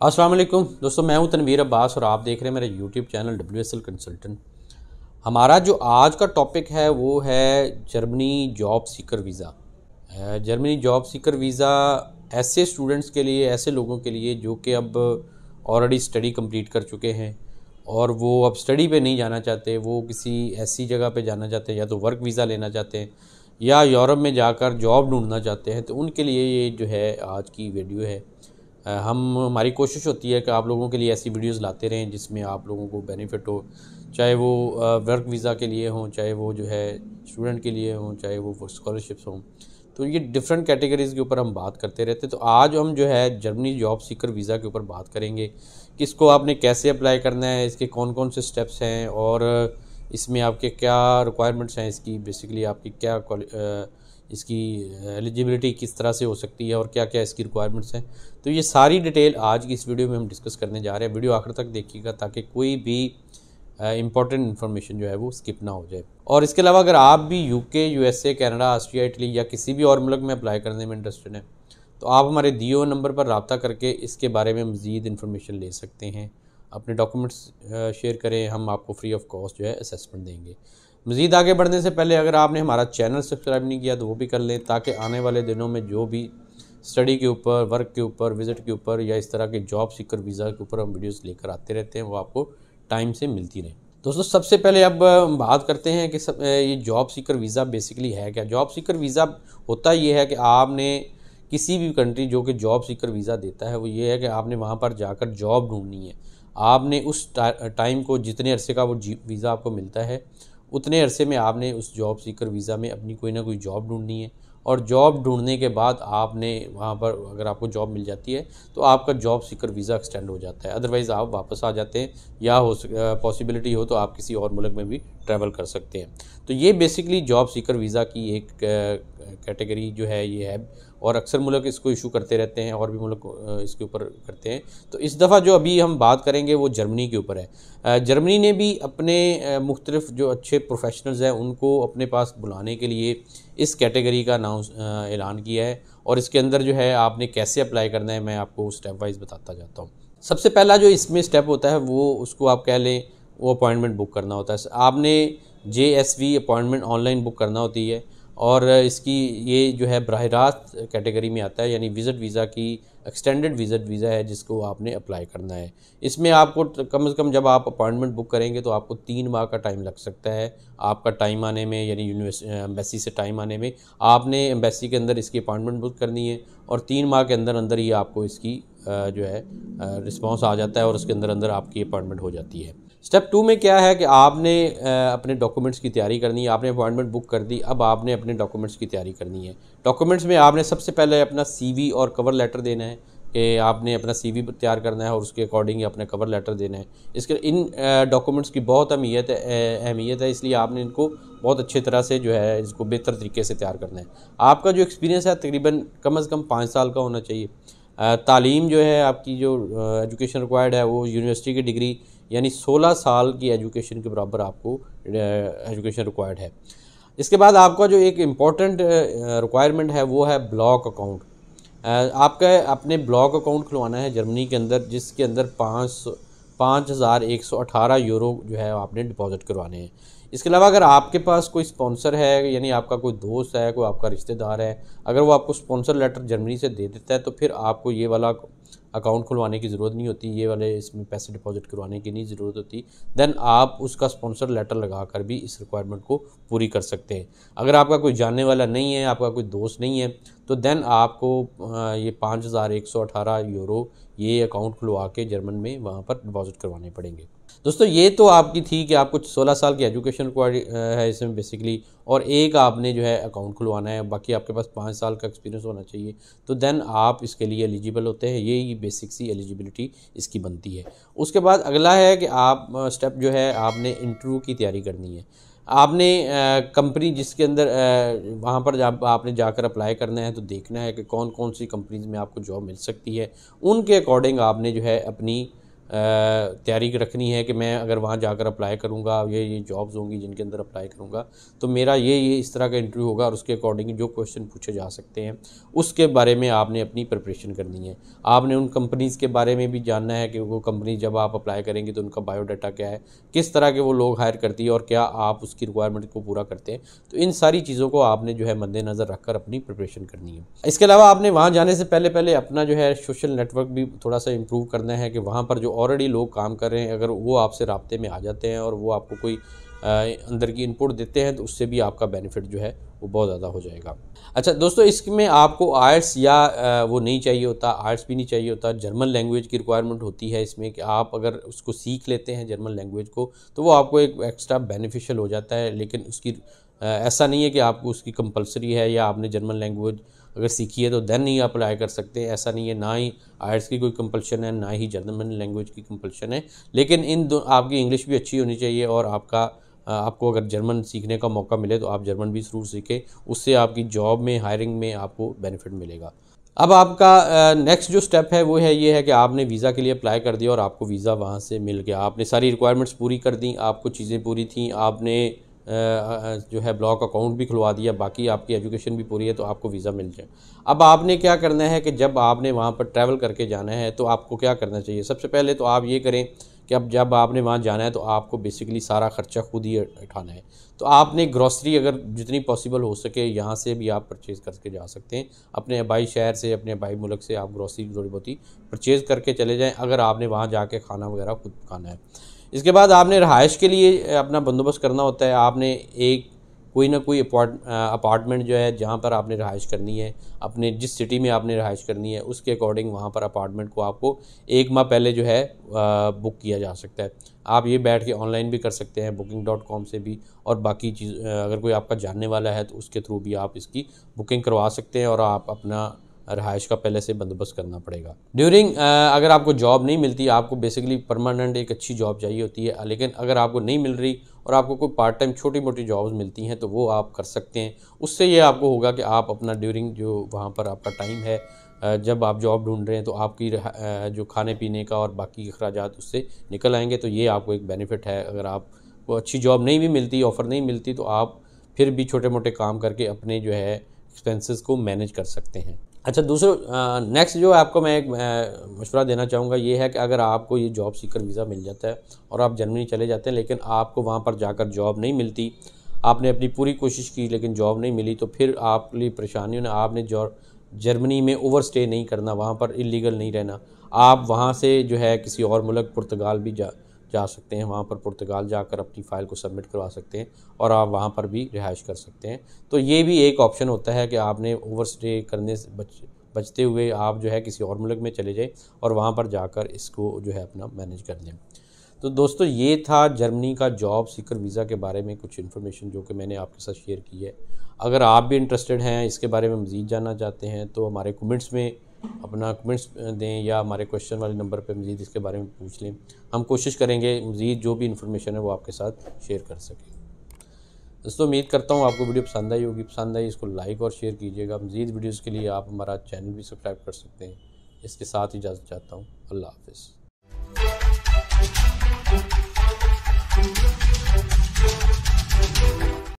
अस्सलाम वालेकुम। दोस्तों, मैं हूँ तनवीर अब्बास और आप देख रहे हैं मेरा YouTube channel W S L consultant हमारा जो आज का टॉपिक है, वो है Germany job seeker visa Germany job seeker visa ऐसे स्टूडेंट्स के लिए, ऐसे लोगों के लिए जो कि अब ऑलरेडी स्टडी कंप्लीट कर चुके हैं और वो अब स्टडी पे नहीं जाना चाहते, वो किसी ऐसी जगह पे जाना चाहते हैं, या तो वर्क वीज़ा लेना चाहते हैं, या यूरोप में जाकर जॉब ढूंढना चाहते हैं तो उनके लिए ये जो है आज की वीडियो है। हम, हमारी कोशिश होती है कि आप लोगों के लिए ऐसी वीडियोस लाते रहें जिसमें आप लोगों को बेनिफिट हो। चाहे वो वर्क वीज़ा के लिए हों, चाहे वो जो है स्टूडेंट के लिए हों, चाहे वो स्कॉलरशिप्स हों। तो ये डिफरेंट कैटेगरीज़ के ऊपर हम बात करते रहते हैं। तो आज हम जो है जर्मनी जॉब सीकर वीज़ा के ऊपर बात करेंगे। कि इसको आपने कैसे अप्लाई करना है, इसके कौन कौन से स्टेप्स हैं और इसमें आपके क्या रिक्वायरमेंट्स हैं, इसकी बेसिकली आपकी क्या इसकी एलिजिबिलिटी किस तरह से हो सकती है और क्या क्या इसकी रिक्वायरमेंट्स हैं। तो ये सारी डिटेल आज की इस वीडियो में हम डिस्कस करने जा रहे हैं। वीडियो आखिर तक देखिएगा ताकि कोई भी इंपॉर्टेंट इन्फॉर्मेशन जो है वो स्किप ना हो जाए। और इसके अलावा अगर आप भी UK USA Canada Austria Italy या किसी भी और मुल्क में अप्लाई करने में इंटरेस्टेड हैं तो आप हमारे दियो नंबर पर रबता करके इसके बारे में मज़ीद इन्फॉर्मेशन ले सकते हैं। अपने डॉक्यूमेंट्स शेयर करें, हम आपको फ्री ऑफ़ कॉस्ट जो है असेसमेंट देंगे। मज़ीद आगे बढ़ने से पहले अगर आपने हमारा चैनल सब्सक्राइब नहीं किया तो वो भी कर लें, ताकि आने वाले दिनों में जो भी स्टडी के ऊपर, वर्क के ऊपर, विज़िट के ऊपर या इस तरह के जॉब सीकर वीज़ा के ऊपर हम वीडियोस लेकर आते रहते हैं, वो आपको टाइम से मिलती रहे। दोस्तों, सबसे पहले अब बात करते हैं कि सब, ये जॉब सीकर वीज़ा बेसिकली है क्या? जॉब सीकर वीज़ा होता ये है कि आपने किसी भी कंट्री जो कि जॉब सीकर वीज़ा देता है, वो ये है कि आपने वहाँ पर जाकर जॉब ढूंढनी है। आपने उस टाइम को, जितने अरसे का वो वीज़ा आपको मिलता है उतने अरसे में आपने उस जॉब सीकर वीज़ा में अपनी कोई ना कोई जॉब ढूंढनी है। और जॉब ढूँढने के बाद आपने वहाँ पर अगर आपको जॉब मिल जाती है तो आपका जॉब सीकर वीज़ा एक्सटेंड हो जाता है। अदरवाइज़ आप वापस आ जाते हैं, या हो पॉसिबिलिटी हो तो आप किसी और मुल्क में भी ट्रैवल कर सकते हैं। तो ये बेसिकली जॉब सीकर वीज़ा की एक कैटेगरी जो है, ये है। और अक्सर मुल्क इसको इशू करते रहते हैं और भी मुल्क इसके ऊपर करते हैं। तो इस दफ़ा जो अभी हम बात करेंगे, वो जर्मनी के ऊपर है। जर्मनी ने भी अपने मुख्तलिफ़ जो अच्छे प्रोफेशनल्स हैं, उनको अपने पास बुलाने के लिए इस कैटेगरी का अनाउंस ऐलान किया है। और इसके अंदर जो है, आपने कैसे अप्लाई करना है, मैं आपको स्टेप वाइज बताता जाता हूँ। सबसे पहला जो इसमें स्टेप होता है, वो उसको आप कह लें, वो अपॉइंटमेंट बुक करना होता है। आपने J S V appointment online book करना होती है। और इसकी ये जो है बरह रास्त कैटेगरी में आता है, यानी विज़िट वीज़ा की, एक्सटेंडेड विज़िट वीज़ा है जिसको आपने अप्लाई करना है। इसमें आपको कम से कम जब आप अपॉइंटमेंट बुक करेंगे तो आपको तीन माह का टाइम लग सकता है। आपका टाइम आने में, यानी एम्बेसी से टाइम आने में, आपने एम्बेसी के अंदर इसकी अपॉइंटमेंट बुक करनी है और तीन माह के अंदर अंदर ही आपको इसकी जो है रिस्पॉन्स आ जाता है और उसके अंदर अंदर आपकी अपॉइंटमेंट हो जाती है। स्टेप टू में क्या है कि आपने अपने डॉक्यूमेंट्स की तैयारी करनी है, आपने अपॉइंटमेंट बुक कर दी, अब आपने अपने डॉक्यूमेंट्स की तैयारी करनी है। डॉक्यूमेंट्स में आपने सबसे पहले अपना सीवी और कवर लेटर देना है कि आपने अपना सीवी तैयार करना है और उसके अकॉर्डिंग अपना कवर लेटर देना है। इसके, इन डॉक्यूमेंट्स की बहुत अहमियत है अहमियत है, इसलिए आपने इनको बहुत अच्छी तरह से जो है इसको बेहतर तरीके से तैयार करना है। आपका जो एक्सपीरियंस है तकरीबन कम अज़ कम पाँच साल का होना चाहिए। तालीम जो है आपकी जो एजुकेशन रिक्वायर्ड है वो यूनिवर्सिटी की डिग्री यानी 16 साल की एजुकेशन के बराबर आपको एजुकेशन रिक्वायर्ड है। इसके बाद आपका जो एक इंपॉर्टेंट रिक्वायरमेंट है, वो है ब्लॉक अकाउंट आपका अपने ब्लॉक अकाउंट खुलवाना है जर्मनी के अंदर, जिसके अंदर पाँच पाँच हज़ार एक सौ अठारह यूरो जो है आपने डिपॉजिट करवाने हैं। इसके अलावा अगर आपके पास कोई स्पॉन्सर है, यानी आपका कोई दोस्त है, कोई आपका रिश्तेदार है, अगर वो आपको स्पॉन्सर लेटर जर्मनी से दे देता है तो फिर आपको ये वाला अकाउंट खुलवाने की ज़रूरत नहीं होती, ये वाले इसमें पैसे डिपॉजिट करवाने की नहीं ज़रूरत होती। देन आप उसका स्पॉन्सर लेटर लगा कर भी इस रिक्वायरमेंट को पूरी कर सकते हैं। अगर आपका कोई जानने वाला नहीं है, आपका कोई दोस्त नहीं है तो देन आपको ये पाँच हज़ार एक सौ अठारह यूरो ये अकाउंट खुलवा के जर्मन में वहाँ पर डिपॉजिट करवाने पड़ेंगे। दोस्तों, ये तो आपकी थी कि आपको 16 साल की एजुकेशन रिक्वायर्ड है इसमें बेसिकली और एक आपने जो है अकाउंट खुलवाना है, बाकी आपके पास पाँच साल का एक्सपीरियंस होना चाहिए। तो देन आप इसके लिए एलिजिबल होते हैं। ये ही बेसिक सी एलिजिबिलिटी इसकी बनती है। उसके बाद अगला है कि आप स्टेप जो है, आपने इंटरव्यू की तैयारी करनी है। आपने कंपनी जिसके अंदर वहाँ पर जब आपने जाकर अप्लाई करना है तो देखना है कि कौन कौन सी कंपनीज़ में आपको जॉब मिल सकती है। उनके अकॉर्डिंग आपने जो है अपनी तैयारी रखनी है कि मैं अगर वहाँ जाकर अप्लाई करूँगा, ये ये जॉब्स होंगी जिनके अंदर अप्लाई करूँगा तो मेरा ये ये इस तरह का इंटरव्यू होगा और उसके अकॉर्डिंग जो क्वेश्चन पूछे जा सकते हैं, उसके बारे में आपने अपनी प्रिपरेशन करनी है। आपने उन कंपनीज़ के बारे में भी जानना है कि वो कंपनी जब आप अप्लाई करेंगे तो उनका बायोडाटा क्या है, किस तरह के वो लोग हायर करती है और क्या आप उसकी रिक्वायरमेंट को पूरा करते हैं तो इन सारी चीज़ों को आपने जो है मद्देनज़र रखकर अपनी प्रिपरेशन करनी है। इसके अलावा आपने वहाँ जाने से पहले पहले अपना जो है सोशल नेटवर्क भी थोड़ा सा इम्प्रूव करना है कि वहाँ पर जो ऑलरेडी लोग काम कर रहे हैं, अगर वो आपसे रबते में आ जाते हैं और वो आपको कोई अंदर की इनपुट देते हैं तो उससे भी आपका बेनिफिट जो है, वो बहुत ज़्यादा हो जाएगा। अच्छा दोस्तों, इसमें आपको आर्ट्स या वो नहीं चाहिए होता आर्ट्स भी नहीं चाहिए होता जर्मन लैंग्वेज की रिक्वायरमेंट होती है इसमें कि आप अगर उसको सीख लेते हैं जर्मन लैंग्वेज को तो वो आपको एक एक्स्ट्रा बेनिफिशियल हो जाता है, लेकिन उसकी ऐसा नहीं है कि आपको उसकी कंपलसरी है या आपने जर्मन लैंग्वेज अगर सीखी है तो देन नहीं अप्लाई कर सकते हैं। ऐसा नहीं है, ना ही आयर्स की कोई कंपल्शन है, ना ही जर्मन लैंग्वेज की कंपल्शन है। लेकिन इन दो, आपकी इंग्लिश भी अच्छी होनी चाहिए और आपका आपको अगर जर्मन सीखने का मौका मिले तो आप जर्मन भी ज़रूर सीखें। उससे आपकी जॉब में हायरिंग में आपको बेनिफिट मिलेगा। अब आपका नेक्स्ट जो स्टेप है वो है, ये है कि आपने वीज़ा के लिए अप्लाई कर दिया और आपको वीज़ा वहाँ से मिल गया। आपने सारी रिक्वायरमेंट्स पूरी कर दी, आपको चीज़ें पूरी थी, आपने जो है ब्लॉक अकाउंट भी खुलवा दिया, बाकी आपकी एजुकेशन भी पूरी है तो आपको वीज़ा मिल जाए। अब आपने क्या करना है कि जब आपने वहाँ पर ट्रैवल करके जाना है तो आपको क्या करना चाहिए? सबसे पहले तो आप ये करें कि अब जब आपने वहाँ जाना है तो आपको बेसिकली सारा ख़र्चा खुद ही उठाना है। तो आपने ग्रॉसरी अगर जितनी पॉसिबल हो सके, यहाँ से भी आप परचेज़ करके जा सकते हैं। अपने आबाई शहर से, अपने आबाई मुल्क से आप ग्रॉसरी थोड़ी बहुत ही परचेज़ करके चले जाएँ, अगर आपने वहाँ जाके खाना वगैरह खुद खाना है। इसके बाद आपने रहाइश के लिए अपना बंदोबस्त करना होता है। आपने एक, कोई ना कोई अपार्टमेंट जो है, जहाँ पर आपने रहाइश करनी है, अपने जिस सिटी में आपने रहाइश करनी है, उसके अकॉर्डिंग वहाँ पर अपार्टमेंट को आपको एक माह पहले जो है बुक किया जा सकता है। आप ये बैठ के ऑनलाइन भी कर सकते हैं बुकिंग डॉट कॉम से भी, और बाकी चीज़ अगर कोई आपका जानने वाला है तो उसके थ्रू भी आप इसकी बुकिंग करवा सकते हैं, और आप अपना रहाइश का पहले से बंदोबस्त करना पड़ेगा। ड्यूरिंग अगर आपको जॉब नहीं मिलती, आपको बेसिकली परमानेंट एक अच्छी जॉब चाहिए होती है, लेकिन अगर आपको नहीं मिल रही और आपको कोई पार्ट टाइम छोटी मोटी जॉब्स मिलती हैं तो वो आप कर सकते हैं। उससे ये आपको होगा कि आप अपना ड्यूरिंग जो वहाँ पर आपका टाइम है जब आप जॉब ढूंढ रहे हैं तो आपकी जो खाने पीने का और बाकी अखराज उससे निकल आएँगे तो ये आपको एक बेनिफिट है। अगर आप को अच्छी जॉब नहीं भी मिलती ऑफ़र नहीं मिलती तो आप फिर भी छोटे मोटे काम करके अपने जो है एक्सपेंसेस को मैनेज कर सकते हैं। अच्छा दूसरा नेक्स्ट जो आपको मैं एक मशवरा देना चाहूँगा, ये है कि अगर आपको ये जॉब सीकर वीज़ा मिल जाता है और आप जर्मनी चले जाते हैं, लेकिन आपको वहाँ पर जाकर जॉब नहीं मिलती, आपने अपनी पूरी कोशिश की लेकिन जॉब नहीं मिली तो फिर आप लिए परेशानी ना आपने जर्मनी में ओवर स्टे नहीं करना, वहाँ पर इलीगल नहीं रहना, आप वहाँ से जो है किसी और मुल्क, पुर्तगाल भी जा जा सकते हैं, वहाँ पर पुर्तगाल जाकर अपनी फ़ाइल को सबमिट करवा सकते हैं और आप वहाँ पर भी रिहाइश कर सकते हैं। तो ये भी एक ऑप्शन होता है कि आपने ओवर स्टे करने से बच, बचते हुए आप जो है किसी और मुल्क में चले जाएँ और वहाँ पर जाकर इसको जो है अपना मैनेज कर लें। तो दोस्तों, ये था जर्मनी का जॉब सीकर वीज़ा के बारे में कुछ इन्फॉर्मेशन जो कि मैंने आपके साथ शेयर की है। अगर आप भी इंटरेस्टेड हैं, इसके बारे में मज़ीद जानना चाहते हैं तो हमारे कमेंट्स में अपना कमेंट्स दें या हमारे क्वेश्चन वाले नंबर पर मज़ीद इसके बारे में पूछ लें। हम कोशिश करेंगे मज़ीद जो भी इन्फॉर्मेशन है वो आपके साथ शेयर कर सकें। दोस्तों, उम्मीद करता हूँ आपको वीडियो पसंद आई होगी। पसंद आई इसको लाइक और शेयर कीजिएगा। मज़ीद वीडियोज़ के लिए आप हमारा चैनल भी सब्सक्राइब कर सकते हैं। इसके साथ इजाज़त चाहता हूँ। अल्लाह हाफिज़।